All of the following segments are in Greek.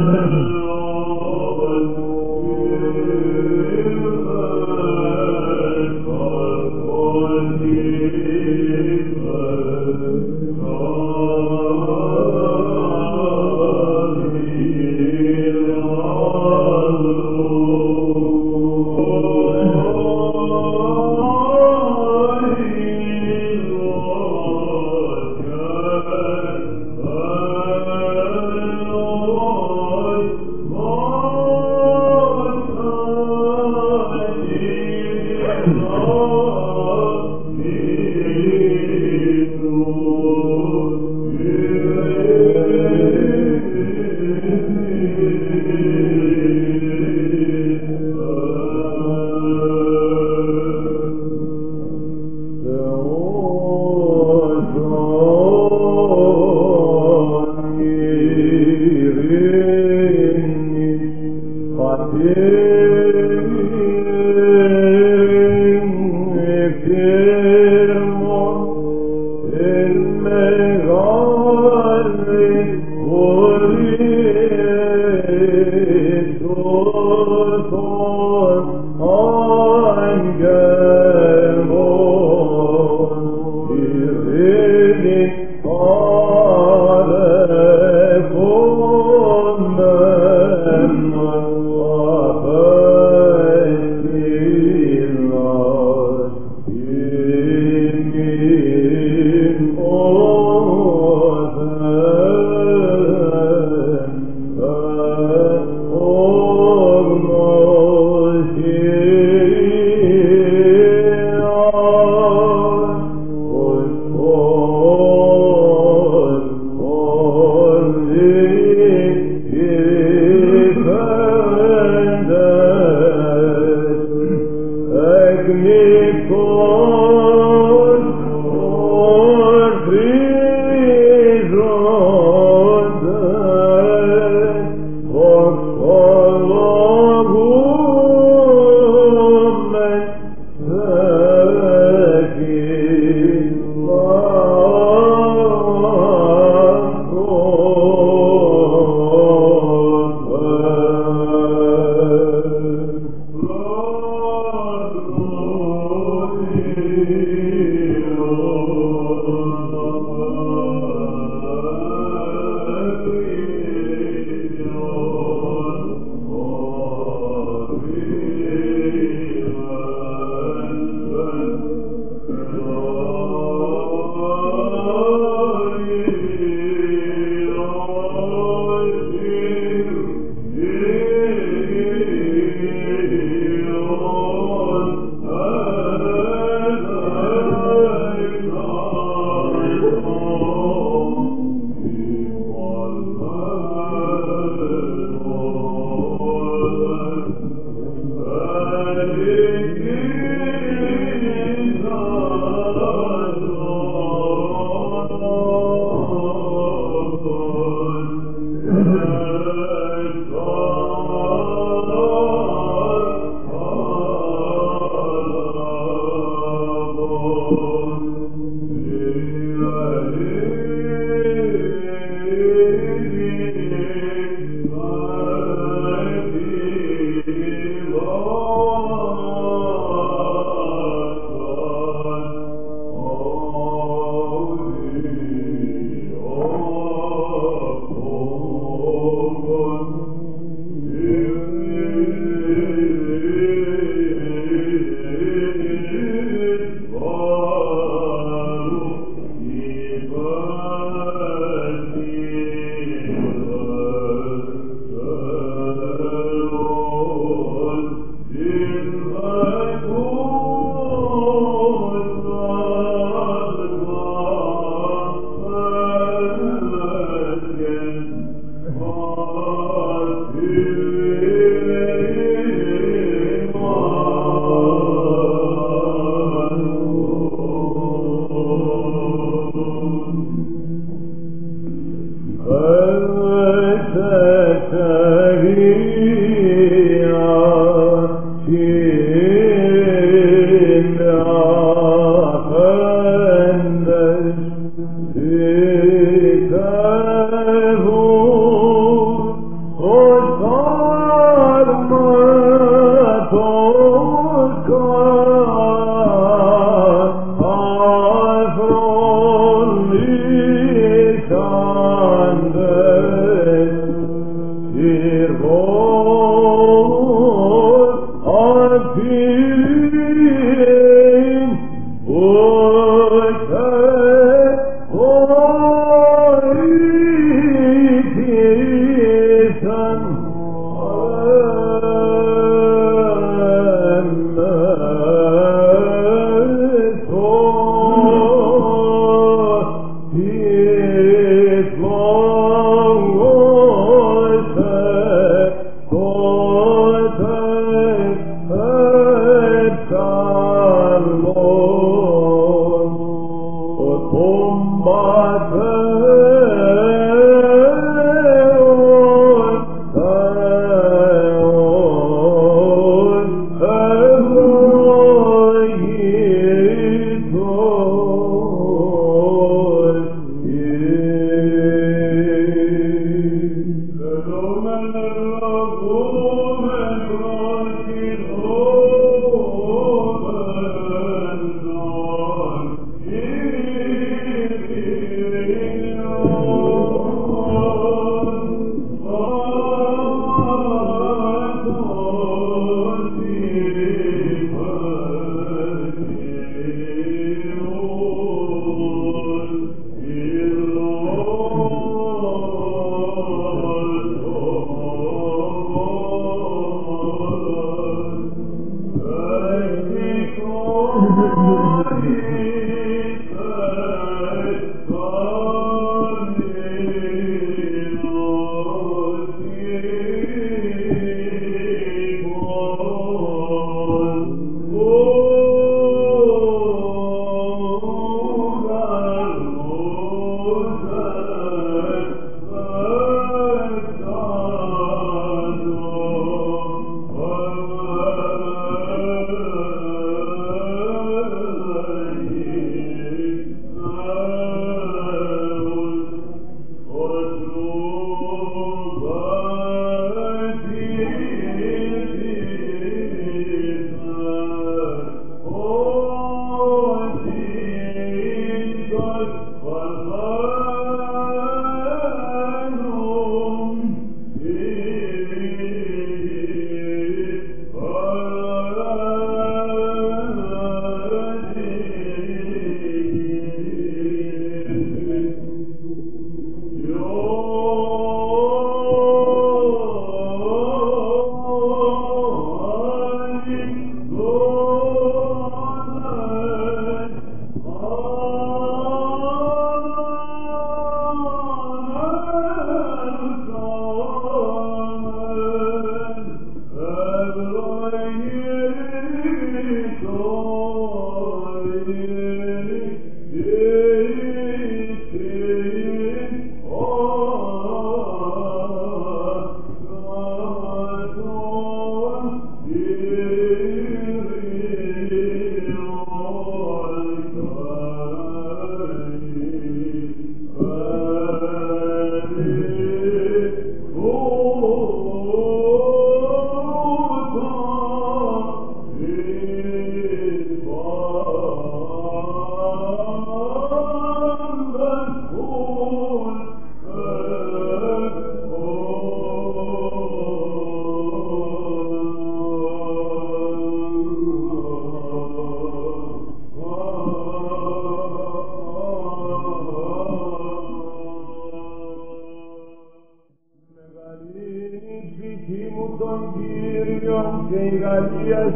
Amen. live.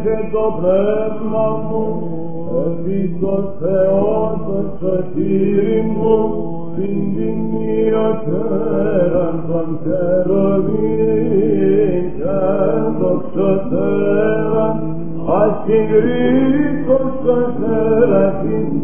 Και το πνεύμα μου. Επί το Θεός το σωτήρι μου την τιμία τέραν των χεροβήν και δοξωτέραν ασυγκρίτως των σεραφείμ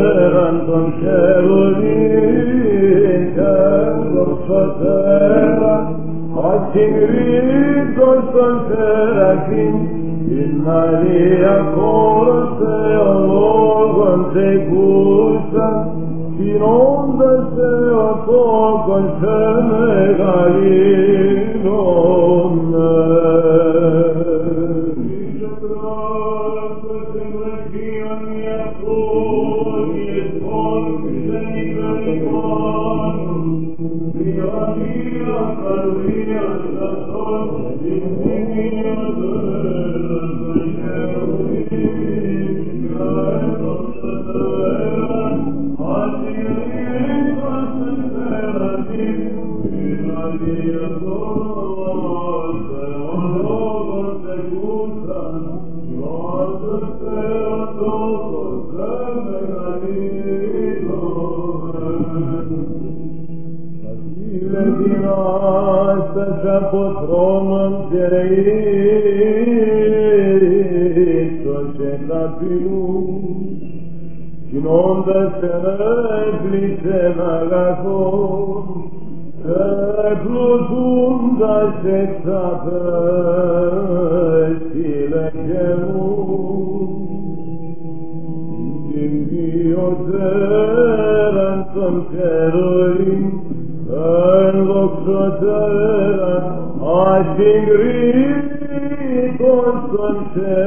Являйся же патроном Терейсо, че табину, чином да сердце,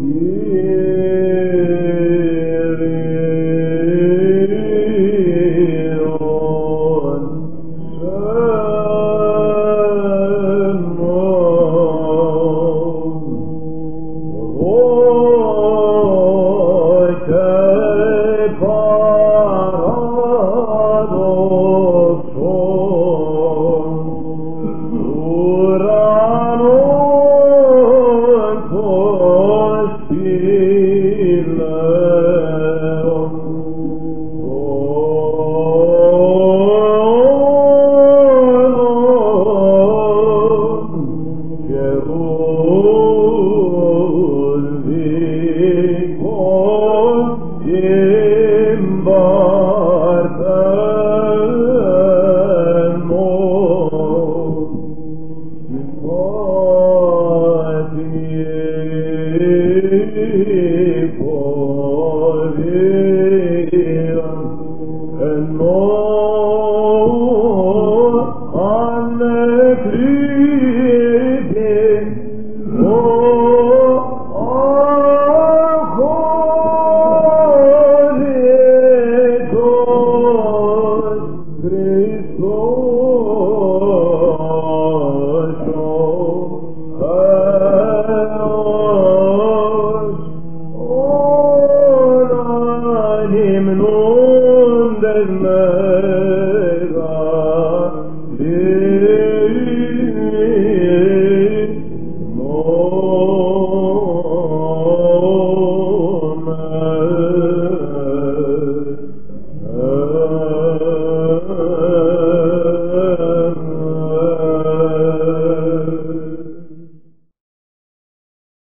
鱼